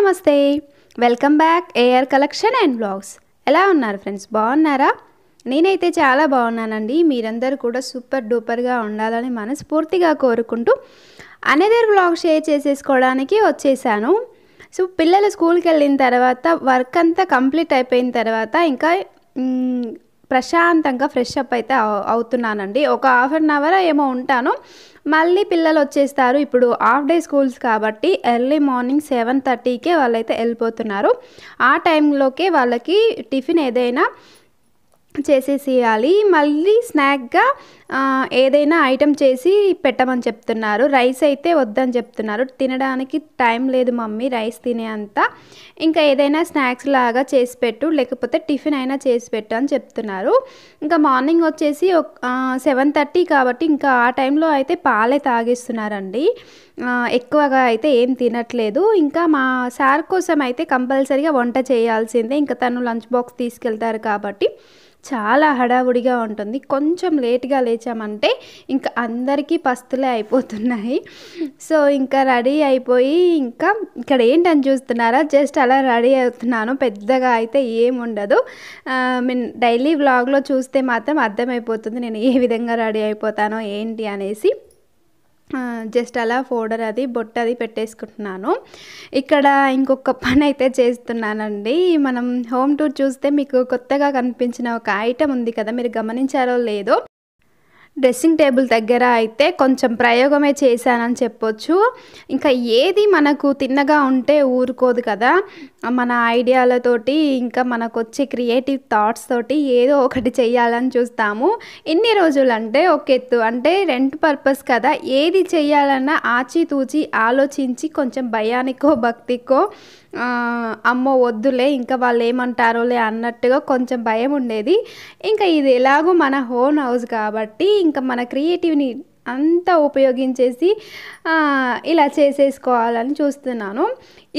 నమస్తే. Welcome back AR collection and blogs ఎలా ఉన్నారు ఫ్రెండ్స్ బాగున్నారా? నేనైతే చాలా బాగున్నానండి. మీరందరూ కూడా సూపర్ డూపర్గా ఉండాలని మనస్ఫూర్తిగా కోరుకుంటూ అనేదర్ బ్లాగ్ షేర్ చేసేసుకోవడానికి వచ్చేసాను. సో పిల్లలు స్కూల్కి వెళ్ళిన తర్వాత వర్క్ అంతా కంప్లీట్ అయిపోయిన తర్వాత ఇంకా ప్రశాంతంగా ఫ్రెష్ అప్ అయితే అవుతున్నానండి. ఒక హాఫ్ అన్ అవర్ ఏమో ఉంటాను. మళ్ళీ పిల్లలు వచ్చేస్తారు ఇప్పుడు హాఫ్ డే స్కూల్స్ కాబట్టి ఎర్లీ మార్నింగ్ సెవెన్ థర్టీకే వాళ్ళైతే వెళ్ళిపోతున్నారు. ఆ టైంలోకే వాళ్ళకి టిఫిన్ ఏదైనా చేసేసేయాలి. మళ్ళీ స్నాక్గా ఏదైనా ఐటెం చేసి పెట్టమని చెప్తున్నారు. రైస్ అయితే వద్దని చెప్తున్నారు. తినడానికి టైం లేదు మమ్మీ రైస్ తినే అంత. ఇంకా ఏదైనా స్నాక్స్ లాగా చేసి పెట్టు లేకపోతే టిఫిన్ అయినా చేసి పెట్టు అని చెప్తున్నారు. ఇంకా మార్నింగ్ వచ్చేసి సెవెన్ థర్టీ కాబట్టి ఇంకా ఆ టైంలో అయితే పాలే తాగిస్తున్నారండి. ఎక్కువగా అయితే ఏం తినట్లేదు. ఇంకా మా సార్ కోసం అయితే కంపల్సరీగా వంట చేయాల్సిందే. ఇంకా తను లంచ్ బాక్స్ తీసుకెళ్తారు కాబట్టి. చాలా హడావుడిగా ఉంటుంది. కొంచెం లేట్గా లేచామంటే ఇంకా అందరికీ పస్తులే అయిపోతున్నాయి. సో ఇంకా రెడీ అయిపోయి ఇంకా ఇక్కడ ఏంటని చూస్తున్నారా? జస్ట్ అలా రెడీ అవుతున్నాను. పెద్దగా అయితే ఏముండదు మీన్ డైలీ వ్లాగ్లో చూస్తే మాత్రం అర్థమైపోతుంది నేను ఏ విధంగా రెడీ అయిపోతానో ఏంటి అనేసి. జస్ట్ అలా ఫోడర్ అది బొట్ట అది పెట్టేసుకుంటున్నాను. ఇక్కడ ఇంకొక పని అయితే చేస్తున్నానండి. మనం హోమ్ టూర్ చూస్తే మీకు కొత్తగా కనిపించిన ఒక ఐటెం ఉంది కదా మీరు గమనించారో లేదో డ్రెస్సింగ్ టేబుల్ దగ్గర అయితే కొంచెం ప్రయోగమే చేశానని చెప్పొచ్చు. ఇంకా ఏది మనకు తిన్నగా ఉంటే ఊరుకోదు కదా. మన ఐడియాలతోటి ఇంకా మనకు వచ్చే క్రియేటివ్ థాట్స్ తోటి ఏదో ఒకటి చేయాలని చూస్తాము. ఎన్ని రోజులు అంటే ఒక ఎత్తు అంటే రెంట్ పర్పస్ కదా. ఏది చేయాలన్నా ఆచితూచి ఆలోచించి కొంచెం భయానికో భక్తికో అమ్మో వద్దులే ఇంకా వాళ్ళు ఏమంటారోలే అన్నట్టుగా కొంచెం భయం ఉండేది. ఇంకా ఇది ఎలాగో మన హోన్ హౌస్ కాబట్టి ఇంకా మన క్రియేటివ్ని అంతా ఉపయోగించేసి ఇలా చేసేసుకోవాలని చూస్తున్నాను.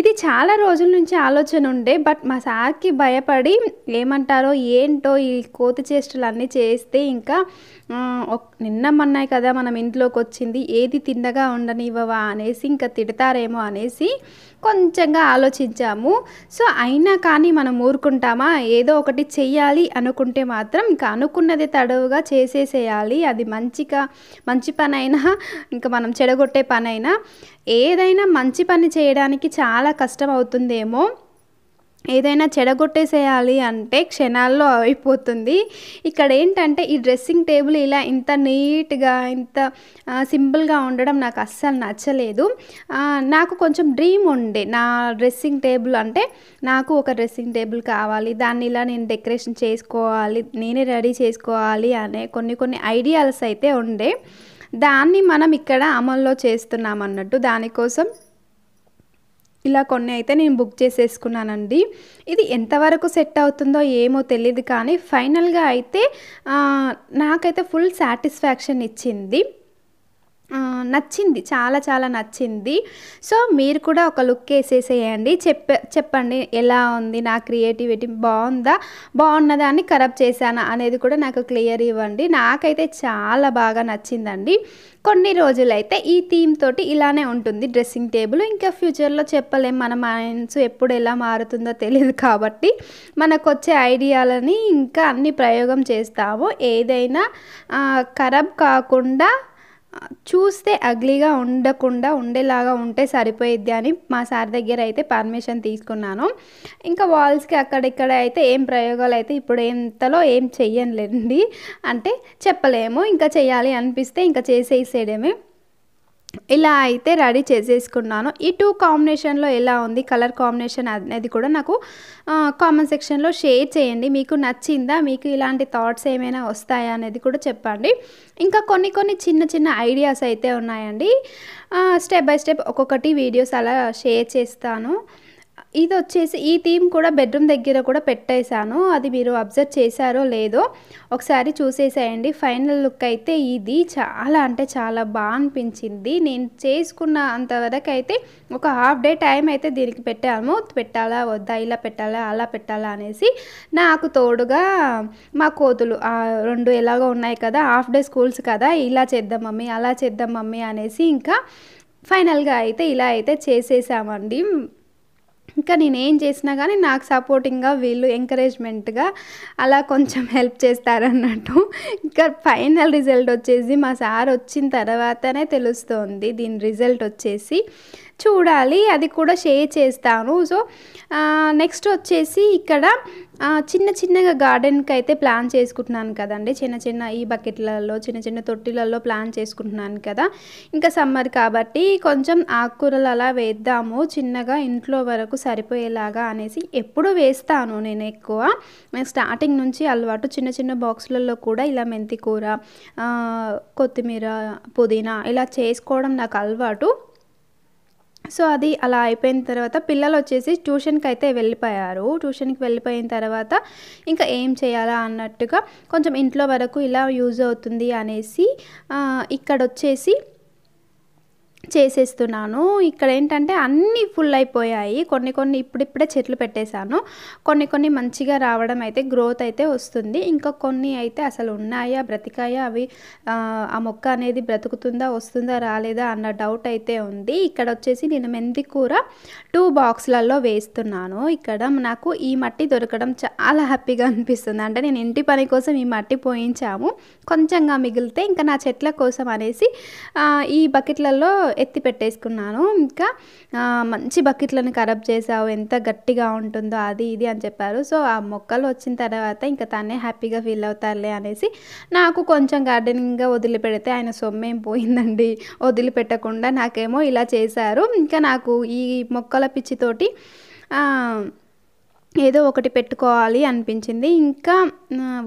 ఇది చాలా రోజుల నుంచి ఆలోచన ఉండే బట్ మా సార్కి భయపడి ఏమంటారో ఏంటో ఈ కోతి చేష్టలు అన్నీ చేస్తే ఇంకా నిన్న మొన్నాయి కదా మనం ఇంట్లోకి వచ్చింది ఏది తిన్నగా ఉండనివ్వవా అనేసి ఇంకా తిడతారేమో అనేసి కొంచెంగా ఆలోచించాము. సో అయినా కానీ మనం ఊరుకుంటామా? ఏదో ఒకటి చెయ్యాలి అనుకుంటే మాత్రం ఇంకా అనుకున్నది తడవుగా చేసేసేయాలి. అది మంచిగా మంచి పనైనా ఇంకా మనం చెడగొట్టే పనైనా ఏదైనా మంచి పని చేయడానికి చాలా కష్టం అవుతుందేమో ఏదైనా చెడగొట్టేసేయాలి అంటే క్షణాల్లో అయిపోతుంది. ఇక్కడ ఏంటంటే ఈ డ్రెస్సింగ్ టేబుల్ ఇలా ఇంత నీట్గా ఇంత సింపుల్గా ఉండడం నాకు అస్సలు నచ్చలేదు. నాకు కొంచెం డ్రీమ్ ఉండే. నా డ్రెస్సింగ్ టేబుల్ అంటే నాకు ఒక డ్రెస్సింగ్ టేబుల్ కావాలి. దాన్ని ఇలా నేను డెకరేషన్ చేసుకోవాలి నేనే రెడీ చేసుకోవాలి అనే కొన్ని కొన్ని ఐడియాస్ అయితే ఉండే. దాన్ని మనం ఇక్కడ అమల్లో చేస్తున్నాం అన్నట్టు దానికోసం ఇలా కొన్ని అయితే నేను బుక్ చేసేసుకున్నానండి. ఇది ఎంతవరకు సెట్ అవుతుందో ఏమో తెలియదు కానీ ఫైనల్గా అయితే నాకైతే ఫుల్ సాటిస్ఫాక్షన్ ఇచ్చింది. నచ్చింది చాలా చాలా నచ్చింది. సో మీరు కూడా ఒక లుక్ వేసేసేయండి. చెప్ప చెప్పండి ఎలా ఉంది నా క్రియేటివిటీ? బాగుందా? బాగున్నదా అని ఖరాబ్ చేశానా అనేది కూడా నాకు క్లియర్ ఇవ్వండి. నాకైతే చాలా బాగా నచ్చిందండి. కొన్ని రోజులైతే ఈ థీమ్ తోటి ఇలానే ఉంటుంది. డ్రెస్సింగ్ టేబుల్ ఇంకా ఫ్యూచర్లో చెప్పలేం. మన మైండ్స్ ఎప్పుడు ఎలా మారుతుందో తెలియదు కాబట్టి మనకు వచ్చే ఐడియాలని ఇంకా అన్ని ప్రయోగం చేస్తాము. ఏదైనా ఖరాబ్ కాకుండా చూస్తే అగ్లీగా ఉండకుండా ఉండేలాగా ఉంటే సరిపోయిద్ది అని మా సార్ దగ్గర అయితే పర్మిషన్ తీసుకున్నాను. ఇంకా వాల్స్కి అక్కడిక్కడ అయితే ఏం ప్రయోగాలు అయితే ఇప్పుడు ఎంతలో ఏం చెయ్యనులేండి. అంటే చెప్పలేము. ఇంకా చేయాలి అనిపిస్తే ఇంకా చేసేసేయడమే. ఇలా అయితే రెడీ చేసేసుకున్నాను. ఈ టూ కాంబినేషన్లో ఎలా ఉంది కలర్ కాంబినేషన్ అనేది కూడా నాకు కామెంట్ సెక్షన్లో షేర్ చేయండి. మీకు నచ్చిందా మీకు ఇలాంటి థాట్స్ ఏమైనా వస్తాయా అనేది కూడా చెప్పండి. ఇంకా కొన్ని కొన్ని చిన్న చిన్న ఐడియాస్ అయితే ఉన్నాయండి. స్టెప్ బై స్టెప్ ఒక్కొక్కటి వీడియోస్ అలా షేర్ చేస్తాను. ఇది వచ్చేసి ఈ థీమ్ కూడా బెడ్రూమ్ దగ్గర కూడా పెట్టేశాను. అది మీరు అబ్జర్వ్ చేశారో లేదో ఒకసారి చూసేసేయండి. ఫైనల్ లుక్ అయితే ఇది. చాలా అంటే చాలా బాగా అనిపించింది. నేను చేసుకున్న అంతవరకు అయితే ఒక హాఫ్ డే టైం అయితే దీనికి పెట్టాము. పెట్టాలా వద్దా? ఇలా పెట్టాలా? అలా పెట్టాలా అనేసి నాకు తోడుగా మా కోతులు రెండు ఎలాగో ఉన్నాయి కదా హాఫ్ డే స్కూల్స్ కదా ఇలా చేద్దాం మమ్మీ అలా చేద్దాం మమ్మీ అనేసి ఇంకా ఫైనల్గా అయితే ఇలా అయితే చేసేసామండి. ఇంకా నేనేం చేసినా కానీ నాకు సపోర్టింగ్గా వీళ్ళు ఎంకరేజ్మెంట్గా అలా కొంచెం హెల్ప్ చేస్తారన్నట్టు. ఇంకా ఫైనల్ రిజల్ట్ వచ్చేసి మా సార్ వచ్చిన తర్వాతనే తెలుస్తుంది దీని రిజల్ట్ వచ్చేసి. చూడాలి అది కూడా షేర్ చేస్తాను. సో నెక్స్ట్ వచ్చేసి ఇక్కడ చిన్న చిన్నగా గార్డెన్కి అయితే ప్లాన్ చేసుకుంటున్నాను కదండి. చిన్న చిన్న ఈ బకెట్లలో చిన్న చిన్న తొట్టిలలో ప్లాన్ చేసుకుంటున్నాను కదా. ఇంకా సమ్మర్ కాబట్టి కొంచెం ఆకుకూరలు అలా వేద్దాము. చిన్నగా ఇంట్లో వరకు సరిపోయేలాగా అనేసి ఎప్పుడు వేస్తాను నేను ఎక్కువ. నేను స్టార్టింగ్ నుంచి అలవాటు చిన్న చిన్న బాక్సులలో కూడా ఇలా మెంతి కూర కొత్తిమీర పుదీనా ఇలా చేసుకోవడం నాకు అలవాటు. సో అది అలా అయిపోయిన తర్వాత పిల్లలు వచ్చేసి ట్యూషన్కి అయితే వెళ్ళిపోయారు. ట్యూషన్కి వెళ్ళిపోయిన తర్వాత ఇంకా ఏం చేయాలా అన్నట్టుగా కొంచెం ఇంట్లో వరకు ఇలా యూజ్ అవుతుంది అనేసి ఇక్కడ వచ్చేసి చేసేస్తున్నాను. ఇక్కడ ఏంటంటే అన్నీ ఫుల్ అయిపోయాయి. కొన్ని కొన్ని ఇప్పుడిప్పుడే చెట్లు పెట్టేశాను. కొన్ని కొన్ని మంచిగా రావడం అయితే గ్రోత్ అయితే వస్తుంది. ఇంకా కొన్ని అయితే అసలు ఉన్నాయా బ్రతికాయా అవి ఆ, మొక్క అనేది బ్రతుకుతుందా వస్తుందా రాలేదా అన్న డౌట్ అయితే ఉంది. ఇక్కడ వచ్చేసి నేను మెంతి కూర టూ బాక్స్లలో వేస్తున్నాను. ఇక్కడ నాకు ఈ మట్టి దొరకడం చాలా హ్యాపీగా అనిపిస్తుంది. అంటే నేను ఇంటి పని కోసం ఈ మట్టి పోయించాము. కొంచెంగా మిగిలితే ఇంకా నా చెట్ల కోసం అనేసి ఈ బకెట్లలో ఎత్తి పెట్టేసుకున్నాను. ఇంకా మంచి బకెట్లను ఖరాబ్ చేసావు ఎంత గట్టిగా ఉంటుందో అది ఇది అని చెప్పారు. సో ఆ మొక్కలు వచ్చిన తర్వాత ఇంకా తనే హ్యాపీగా ఫీల్ అవుతారులే అనేసి నాకు కొంచెం గార్డెనింగ్గా వదిలిపెడితే ఆయన సొమ్మేం పోయిందండి. వదిలిపెట్టకుండా నాకేమో ఇలా చేశారు. ఇంకా నాకు ఈ మొక్కల పిచ్చితోటి ఏదో ఒకటి పెట్టుకోవాలి అనిపించింది. ఇంకా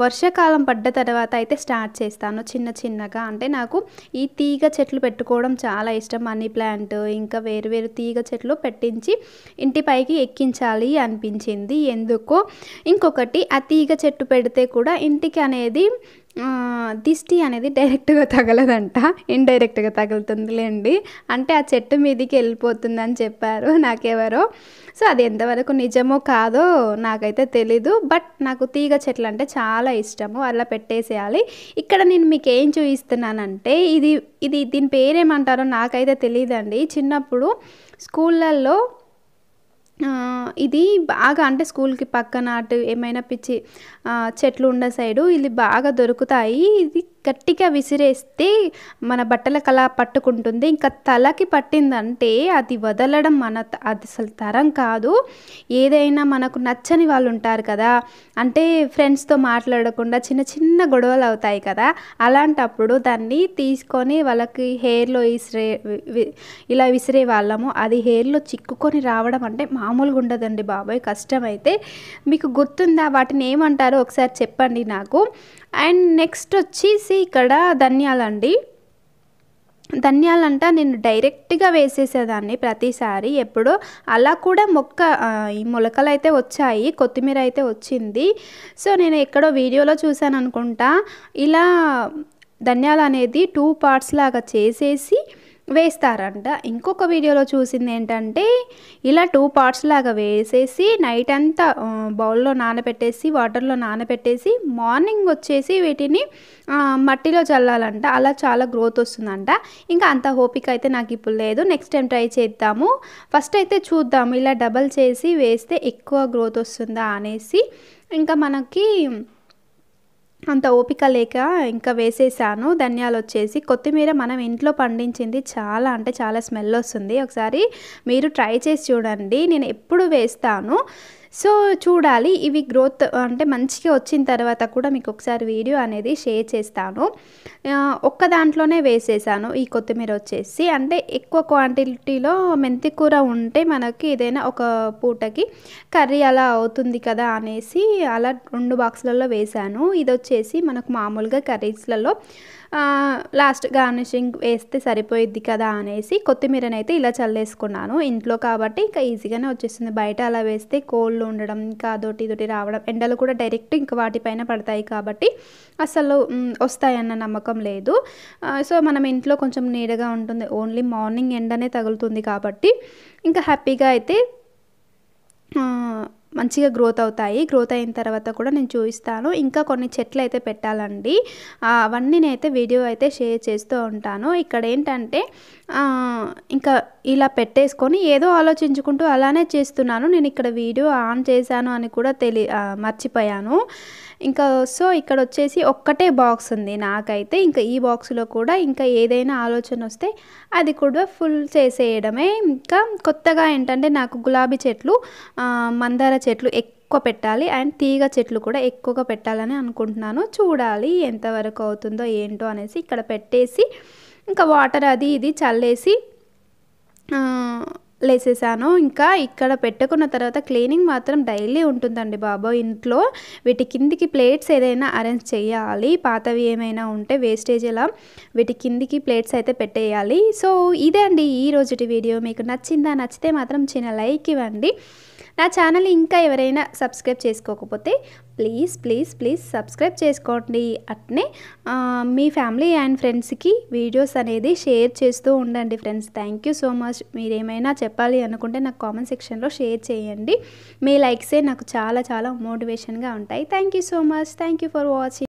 వర్షాకాలం పడ్డ తర్వాత అయితే స్టార్ట్ చేస్తాను చిన్న చిన్నగా. అంటే నాకు ఈ తీగ చెట్లు పెట్టుకోవడం చాలా ఇష్టం. మనీ ప్లాంట్ ఇంకా వేరు వేరు తీగ చెట్లు పెట్టించి ఇంటి పైకి ఎక్కించాలి అనిపించింది. ఎందుకో ఇంకొకటి ఆ తీగ చెట్టు పెడితే కూడా ఇంటికి అనేది దిష్టి అనేది డైరెక్ట్గా తగలదంట. ఇండైరెక్ట్గా తగులుతుందిలేండి. అంటే ఆ చెట్టు మీదికి వెళ్ళిపోతుందని చెప్పారు నాకెవరో. సో అది ఎంతవరకు నిజమో కాదో నాకైతే తెలీదు. బట్ నాకు తీగ చెట్లు అంటే చాలా ఇష్టము. అలా పెట్టేసేయాలి. ఇక్కడ నేను మీకు ఏం చూపిస్తున్నానంటే ఇది ఇది దీని పేరేమంటారో నాకైతే తెలియదండి చిన్నప్పుడు స్కూళ్ళల్లో ఇది బాగా అంటే స్కూల్కి పక్కన అటు ఏమైనా పిచ్చి ఆ, చెట్లు ఉన్న సైడు ఇది బాగా దొరుకుతాయి. ఇది గట్టిగా విసిరేస్తే మన బట్టలకు అలా పట్టుకుంటుంది. ఇంకా తలకి పట్టిందంటే అది వదలడం మన త- అది అసలు తరం కాదు. ఏదైనా మనకు నచ్చని వాళ్ళు ఉంటారు కదా. అంటే ఫ్రెండ్స్తో మాట్లాడకుండా చిన్న చిన్న గొడవలు అవుతాయి కదా. అలాంటప్పుడు దాన్ని తీసుకొని వాళ్ళకి హెయిర్లో విసిరే ఇలా విసిరే వాళ్ళము. అది హెయిర్లో చిక్కుకొని రావడం అంటే మామూలుగా ఉండదండి బాబాయ్. కష్టమైతే మీకు గుర్తుందా? వాటిని ఏమంటారో ఒకసారి చెప్పండి నాకు. అండ్ నెక్స్ట్ వచ్చేసి ఇక్కడ ధనియాలండి. ధనియాలంట నేను డైరెక్ట్గా వేసేసేదాన్ని ప్రతిసారి. ఎప్పుడో అలా కూడా మొక్క ఈ మొలకలు అయితే వచ్చాయి కొత్తిమీర అయితే వచ్చింది. సో నేను ఎక్కడో వీడియోలో చూశాను అనుకుంటా ఇలా ధనియాలు అనేది టూ పార్ట్స్ లాగా చేసేసి వేస్తారంట. ఇంకొక వీడియోలో చూసింది ఏంటంటే ఇలా టూ పార్ట్స్ లాగా వేసేసి నైట్ అంతా బౌల్లో నానబెట్టేసి వాటర్లో నానబెట్టేసి మార్నింగ్ వచ్చేసి వీటిని మట్టిలో చల్లాలంట. అలా చాలా గ్రోత్ వస్తుందంట. ఇంకా అంత ఓపిక అయితే నాకు ఇప్పుడు లేదు. నెక్స్ట్ టైం ట్రై చేద్దాము. ఫస్ట్ అయితే చూద్దాము ఇలా డబల్ చేసి వేస్తే ఎక్కువ గ్రోత్ వస్తుందా అనేసి. ఇంకా మనకి అంత ఓపిక లేక ఇంకా వేసేసాను. ధనియాలు వచ్చేసి కొత్తిమీర మనం ఇంట్లో పండించింది చాలా అంటే చాలా స్మెల్ వస్తుంది. ఒకసారి మీరు ట్రై చేసి చూడండి. నేను ఎప్పుడు వేస్తాను. సో చూడాలి. ఇవి గ్రోత్ అంటే మంచిగా వచ్చిన తర్వాత కూడా మీకు ఒకసారి వీడియో అనేది షేర్ చేస్తాను. ఒక్క దాంట్లోనే వేసేసాను ఈ కొత్తిమీర వచ్చేసి. అంటే ఎక్కువ క్వాంటిటీలో మెంతి కూర ఉంటే మనకి ఏదైనా ఒక పూటకి కర్రీ అలా అవుతుంది కదా అనేసి అలా రెండు బాక్సులలో వేసాను. ఇది వచ్చేసి మనకు మామూలుగా కర్రీస్లలో లాస్ట్ గార్నిషింగ్ వేస్తే సరిపోయిద్ది కదా అనేసి కొత్తిమీరని అయితే ఇలా చల్లేసుకున్నాను. ఇంట్లో కాబట్టి ఇంకా ఈజీగానే వచ్చేస్తుంది. బయట అలా వేస్తే కోళ్ళు ఉండడం ఇంకా అదొటి ఇదొటి రావడం ఎండలు కూడా డైరెక్ట్ ఇంకా వాటిపైన పడతాయి కాబట్టి అసలు వస్తాయన్న నమ్మకం లేదు. సో మనం ఇంట్లో కొంచెం నీడగా ఉంటుంది. ఓన్లీ మార్నింగ్ ఎండనే తగులుతుంది కాబట్టి ఇంకా హ్యాపీగా అయితే మంచిగా గ్రోత్ అవుతాయి. గ్రోత్ అయిన తర్వాత కూడా నేను చూపిస్తాను. ఇంకా కొన్ని చెట్లు అయితే పెట్టాలండి. అవన్నీ నేనైతే వీడియో అయితే షేర్ చేస్తూ ఉంటాను. ఇక్కడ ఏంటంటే ఇంకా ఇలా పెట్టేసుకొని ఏదో ఆలోచించుకుంటూ అలానే చేస్తున్నాను. నేను ఇక్కడ వీడియో ఆన్ చేశాను అని కూడా తెలి మర్చిపోయాను. ఇంకా సో ఇక్కడ వచ్చేసి ఒక్కటే బాక్స్ ఉంది నాకైతే. ఇంకా ఈ బాక్స్లో కూడా ఇంకా ఏదైనా ఆలోచన వస్తే అది కూడా ఫుల్ చేసేయడమే. ఇంకా కొత్తగా ఏంటంటే నాకు గులాబీ చెట్లు మందార చెట్లు ఎక్కువ పెట్టాలి. అండ్ తీగ చెట్లు కూడా ఎక్కువగా పెట్టాలని అనుకుంటున్నాను. చూడాలి ఎంతవరకు అవుతుందో ఏంటో అనేసి ఇక్కడ పెట్టేసి ఇంకా వాటర్ అది ఇది చల్లేసి లేసేసాను. ఇంకా ఇక్కడ పెట్టుకున్న తర్వాత క్లీనింగ్ మాత్రం డైలీ ఉంటుందండి బాబో ఇంట్లో వీటి కిందికి ప్లేట్స్ ఏదైనా అరేంజ్ చేయాలి. పాతవి ఏమైనా ఉంటే వేస్టేజ్ ఎలా వీటి కిందికి ప్లేట్స్ అయితే పెట్టేయాలి. సో ఇదే అండి ఈ రోజుటి వీడియో. మీకు నచ్చిందా నచ్చితే మాత్రం చిన్న లైక్ ఇవ్వండి. నా ఛానల్ ఇంకా ఎవరైనా సబ్స్క్రైబ్ చేసుకోకపోతే ప్లీజ్ ప్లీజ్ ప్లీజ్ సబ్స్క్రైబ్ చేసుకోండి. అట్నే మీ ఫ్యామిలీ అండ్ ఫ్రెండ్స్కి వీడియోస్ అనేది షేర్ చేస్తూ ఉండండి friends. Thank you so much. మీరు ఏమైనా చెప్పాలి అనుకుంటే నాకు కామెంట్ సెక్షన్లో షేర్ చేయండి. మీ లైక్సే నాకు చాలా చాలా మోటివేషన్గా ఉంటాయి. Thank you so much. Thank you for watching.